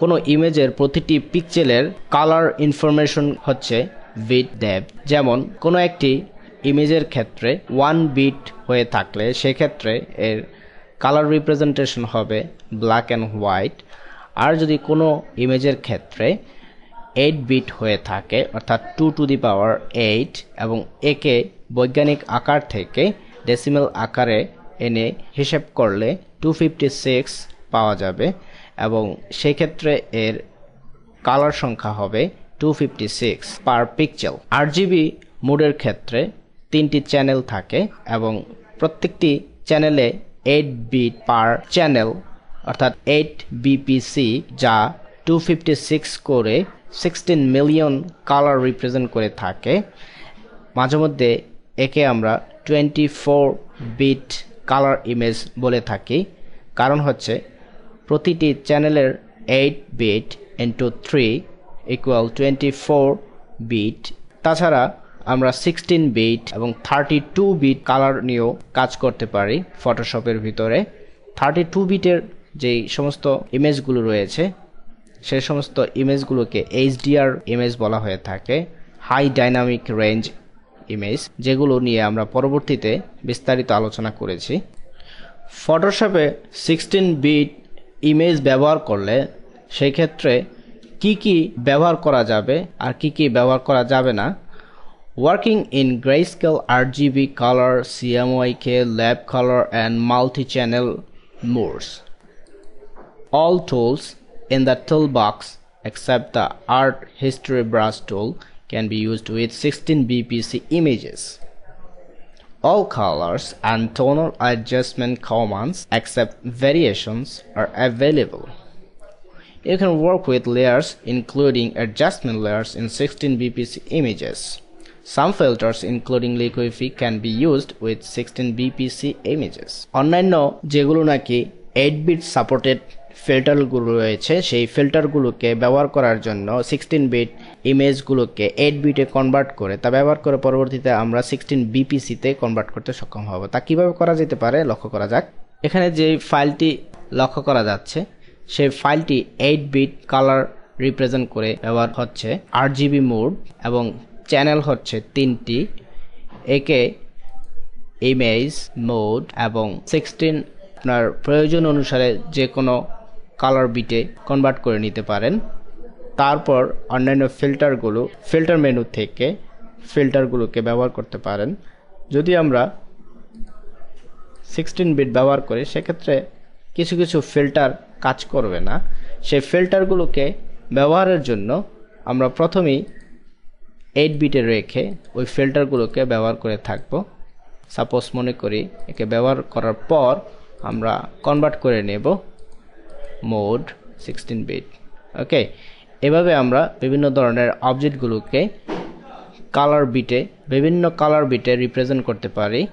কোনো ইমেজের প্রতিটি পিক্সেলের কালার ইনফরমেশন হচ্ছে বিট ডেপ যেমন, কোনো একটি ইমেজের ক্ষেত্রে ওয়ান বিট হয়ে থাকলে সেক্ষেত্রে এর কালার রিপ্রেজেন্টেশন হবে ব্ল্যাক অ্যান্ড হোয়াইট আর যদি কোনো ইমেজের ক্ষেত্রে এইট বিট হয়ে থাকে, অর্থাৎ two to the power eight এবং একে বৈজ্ঞানিক আকার থেকে ডেসিমেল আকারে এনে হিসেব করলে টু ফিফটি সিক্স পাওয়া যাবে। এবং সেই ক্ষেত্রে এর কালার সংখ্যা হবে two fifty six per pixel RGB মোডের ক্ষেত্রে তিনটি চ্যানেল থাকে এবং প্রত্যেকটি চ্যানেলে এইট বিট পার চ্যানেল অর্থাৎ এইট বিপিসি যা টু ফিফটি সিক্স করে সিক্সটিন মিলিয়ন কালার রিপ্রেজেন্ট করে থাকে। মাঝে মধ্যে একে আমরা twenty four bit colour image বলে থাকি। কারণ হচ্ছে প্রতিটি চ্যানেলের eight bit into three equal twenty four bit তাছাড়া আমরা সিক্সটিন বিট এবং থার্টি টু বিট কালার নিয়েও কাজ করতে পারি ফটোশপের ভিতরে। থার্টি টু বিটের যেই সমস্ত ইমেজগুলো রয়েছে, সে সমস্ত ইমেজগুলোকে এইচডিআর ইমেজ বলা হয়ে থাকে হাই ডাইনামিক রেঞ্জ ইমেজ যেগুলো নিয়ে আমরা পরবর্তীতে বিস্তারিত আলোচনা করেছি। ফটোশপে সিক্সটিন বিট ইমেজ ব্যবহার করলে সেই ক্ষেত্রে কি কি ব্যবহার করা যাবে আর কি কি ব্যবহার করা যাবে না? Working in greyscale RGB colour CMYK lab colour and multi channel modes all tools in the toolbox, except the art history brush tool, can be used with 16 bpc images. all colors and tonal adjustment commands except variations are available you can work with layers including adjustment layers in 16 bpc images some filters including liquify can be used with 16 bpc images অন্যান্য যেগুলো নাকি 8 bit supported ফিল্টারগুলো রয়েছে, সেই ফিল্টারগুলোকে ব্যবহার করার জন্য sixteen bit ইমেজগুলোকে eight বিটে কনভার্ট করে, তা ব্যবহার করে পরবর্তীতে আমরা সিক্সটিন বিপিসিতে কনভার্ট করতে সক্ষম হব। তা কীভাবে করা যেতে পারে? লক্ষ্য করা যাক। এখানে যে ফাইলটি লক্ষ্য করা যাচ্ছে, সেই ফাইলটি এইট বিট কালার রিপ্রেজেন্ট করে ব্যবহার হচ্ছে আট জিবি মোড এবং চ্যানেল হচ্ছে তিনটি, একে ইমেজ মোড এবং সিক্সটিন আপনার প্রয়োজন অনুসারে যে কোনো কালার বিটে কনভার্ট করে নিতে পারেন। তারপর অন্যান্য ফিল্টারগুলো ফিল্টার মেনু থেকে ফিল্টারগুলোকে ব্যবহার করতে পারেন। যদি আমরা সিক্সটিন বিট ব্যবহার করি, সেক্ষেত্রে কিছু কিছু ফিল্টার কাজ করবে না। সেই ফিল্টারগুলোকে ব্যবহারের জন্য আমরা প্রথমেই এইট বিটে রেখে ওই ফিল্টারগুলোকে ব্যবহার করে থাকব। সাপোজ মনে করি একে ব্যবহার করার পর আমরা কনভার্ট করে নেব। Mode sixteen bit. ওকে, এভাবে আমরা বিভিন্ন ধরনের অবজেক্টগুলোকে কালার বিটে বিভিন্ন কালার বিটে রিপ্রেজেন্ট করতে পারি।